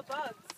the bugs.